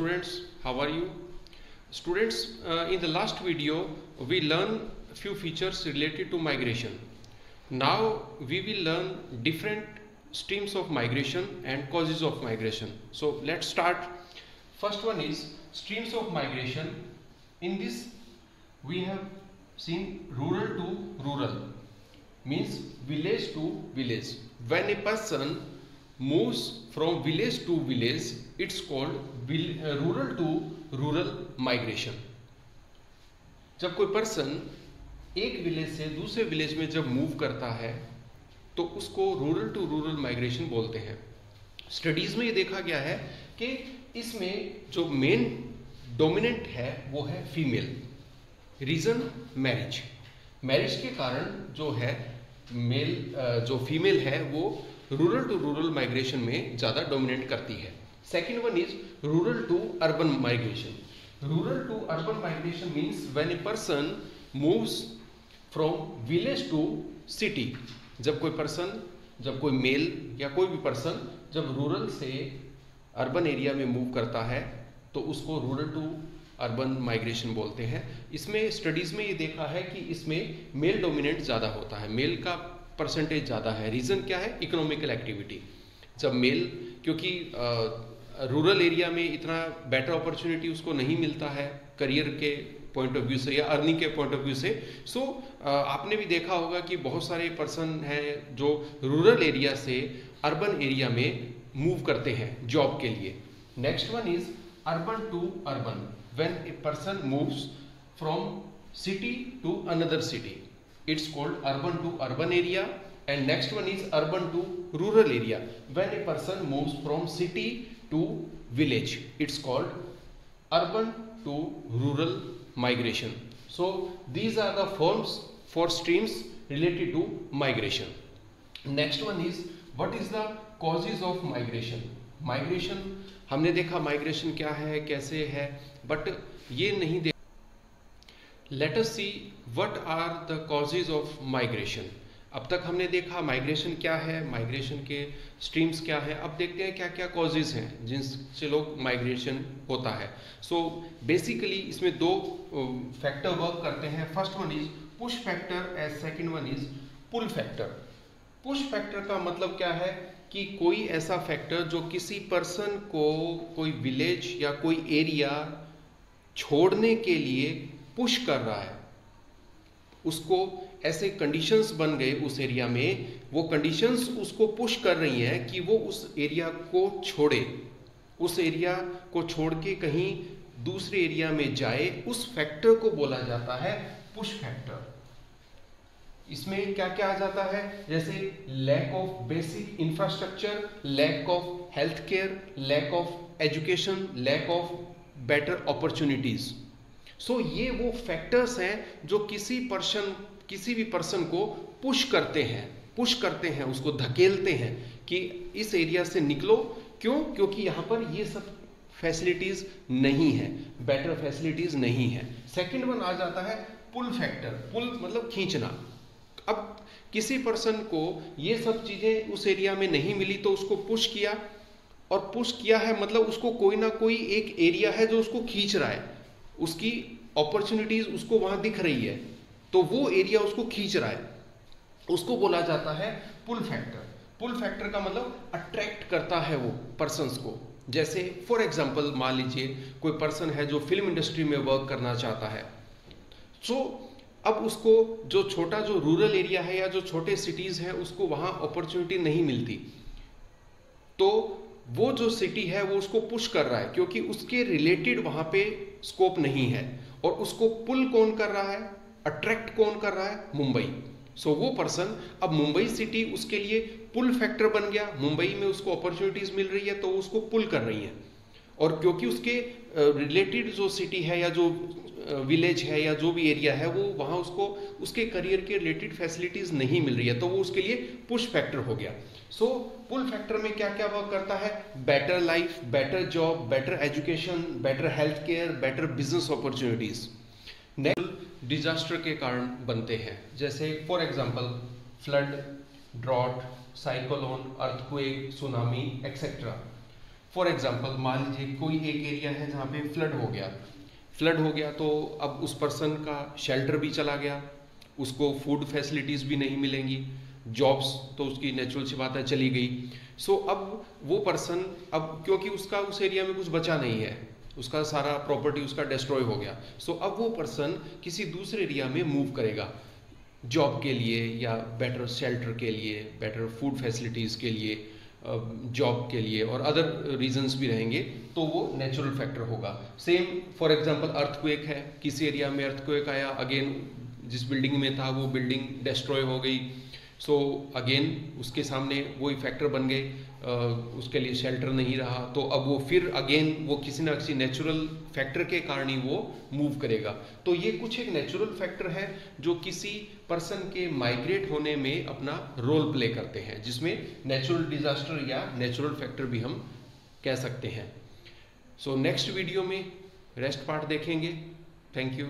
students, how are you? Students, uh, in the last video we learned few features related to migration. Now we will learn different streams of migration and causes of migration. So let's start. First one is streams of migration. In this we have seen rural to rural means village to village. When a person moves from village to village, it's called uh, rural to rural migration. जब कोई person एक village से दूसरे village में जब move करता है तो उसको रूरल टू रूरल माइग्रेशन बोलते हैं। स्टडीज़ में ये देखा गया है कि इसमें जो मेन डोमिनेंट है वो है फीमेल रीजन मैरिज मैरिज के कारण जो है मेल जो फीमेल है वो रूरल टू रूरल माइग्रेशन में ज़्यादा डोमिनेट करती है। Second one is rural to urban migration rural to urban migration means when a person moves from village to city जब कोई पर्सन जब कोई मेल या कोई भी पर्सन जब रूरल से अर्बन एरिया में मूव करता है तो उसको रूरल टू अर्बन माइग्रेशन बोलते हैं। इसमें स्टडीज़ में ये देखा है कि इसमें मेल डोमिनेंट ज़्यादा होता है। मेल का परसेंटेज ज़्यादा है। रीज़न क्या है? इकोनॉमिकल एक्टिविटी जब मेल क्योंकि रूरल एरिया में इतना बेटर अपॉर्चुनिटी उसको नहीं मिलता है करियर के पॉइंट ऑफ़ व्यू से या अर्निंग के पॉइंट ऑफ़ व्यू से सो so, आपने भी देखा होगा कि बहुत सारे पर्सन हैं जो रूरल एरिया से अर्बन एरिया में मूव करते हैं जॉब के लिए। Next one is urban to urban when a person moves from city to another city it's called urban to urban area and next one is urban to rural area when a person moves from city to village it's called urban to rural migration so these are the forms for streams related to migration next one is what is the causes of migration migration हमने देखा migration क्या है कैसे है but ये नहीं देख let us see what are the causes of migration अब तक हमने देखा माइग्रेशन क्या है माइग्रेशन के स्ट्रीम्स क्या है। अब देखते हैं क्या क्या कॉजेज हैं जिनसे लोग माइग्रेशन होता है। सो so, बेसिकली इसमें दो फैक्टर वर्क करते हैं। First one is push factor as second one is pull factor push factor का मतलब क्या है कि कोई ऐसा फैक्टर जो किसी पर्सन को कोई विलेज या कोई एरिया छोड़ने के लिए पुश कर रहा है। उसको ऐसे कंडीशंस बन गए उस एरिया में। वो कंडीशंस उसको पुश कर रही हैं कि वो उस एरिया को छोड़े। उस एरिया को छोड़ के कहीं दूसरे एरिया में जाए, उस फैक्टर को बोला जाता है पुश फैक्टर इसमें क्या क्या आ जाता है? जैसे lack of basic infrastructure lack of health care lack of education lack of better opportunities so so, ये वो फैक्टर्स हैं जो किसी पर्सन किसी भी पर्सन को पुश करते हैं पुश करते हैं उसको धकेलते हैं कि इस एरिया से निकलो। क्यों? क्योंकि यहाँ पर ये सब फैसिलिटीज़ नहीं है बेटर फैसिलिटीज़ नहीं है। सेकंड वन आ जाता है पुल फैक्टर पुल मतलब खींचना। अब किसी पर्सन को ये सब चीज़ें उस एरिया में नहीं मिली तो उसको पुश किया। और पुश किया है मतलब उसको कोई ना कोई एक एरिया है जो उसको खींच रहा है। उसकी अपॉर्चुनिटीज़ उसको वहाँ दिख रही है तो वो एरिया उसको खींच रहा है। उसको बोला जाता है पुल फैक्टर पुल फैक्टर का मतलब अट्रैक्ट करता है वो पर्सनस को। जैसे फॉर एग्ज़ाम्पल मान लीजिए कोई पर्सन है जो फ़िल्म इंडस्ट्री में वर्क करना चाहता है। सो so, अब उसको जो छोटा जो रूरल एरिया है या जो छोटे सिटीज़ है उसको वहाँ अपॉर्चुनिटी नहीं मिलती। तो वो जो सिटी है वो उसको पुश कर रहा है क्योंकि उसके रिलेटेड वहाँ पे स्कोप नहीं है। और उसको पुल कौन कर रहा है? अट्रैक्ट कौन कर रहा है? मुंबई। सो so, वो पर्सन अब मुंबई सिटी उसके लिए पुल फैक्टर बन गया। मुंबई में उसको अपॉर्चुनिटीज़ मिल रही है तो उसको पुल कर रही है। और क्योंकि उसके रिलेटेड जो सिटी है या जो विलेज है या जो भी एरिया है वो वहाँ उसको उसके करियर के रिलेटेड फैसिलिटीज़ नहीं मिल रही है तो वो उसके लिए पुश फैक्टर हो गया। सो पुल फैक्टर में क्या क्या वर्क करता है? Better life better job better education better health care better business opportunities next disaster के कारण बनते हैं। जैसे for example flood drought cyclone earthquake tsunami etcetera for example मान लीजिए कोई एक एरिया है जहाँ पे फ्लड हो गया। फ्लड हो गया तो अब उस पर्सन का शेल्टर भी चला गया, उसको फ़ूड फैसिलिटीज़ भी नहीं मिलेंगी। जॉब्स तो उसकी नेचुरल सी बात है चली गई। सो so, अब वो पर्सन अब क्योंकि उसका उस एरिया में कुछ बचा नहीं है उसका सारा प्रॉपर्टी उसका डिस्ट्रॉय हो गया। सो so, अब वो पर्सन किसी दूसरे एरिया में मूव करेगा जॉब के लिए या बेटर शेल्टर के लिए बेटर फ़ूड फैसिलिटीज़ के लिए जॉब के लिए और अदर रीजंस भी रहेंगे तो वो नेचुरल फैक्टर होगा। सेम फॉर एग्जांपल अर्थक्वेक है। किसी एरिया में अर्थक्वेक आया अगेन जिस बिल्डिंग में था वो बिल्डिंग डिस्ट्रॉय हो गई। सो so, अगेन उसके सामने वही फैक्टर बन गए उसके लिए शेल्टर नहीं रहा। तो अब वो फिर अगेन वो किसी ना किसी नेचुरल फैक्टर के कारण ही वो मूव करेगा। तो ये कुछ एक नेचुरल फैक्टर है जो किसी पर्सन के माइग्रेट होने में अपना रोल प्ले करते हैं जिसमें नेचुरल डिजास्टर या नेचुरल फैक्टर भी हम कह सकते हैं। सो नेक्स्ट वीडियो में रेस्ट पार्ट देखेंगे। Thank you